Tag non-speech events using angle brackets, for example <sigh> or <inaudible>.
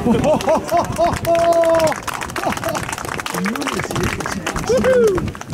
<laughs> Woohoo!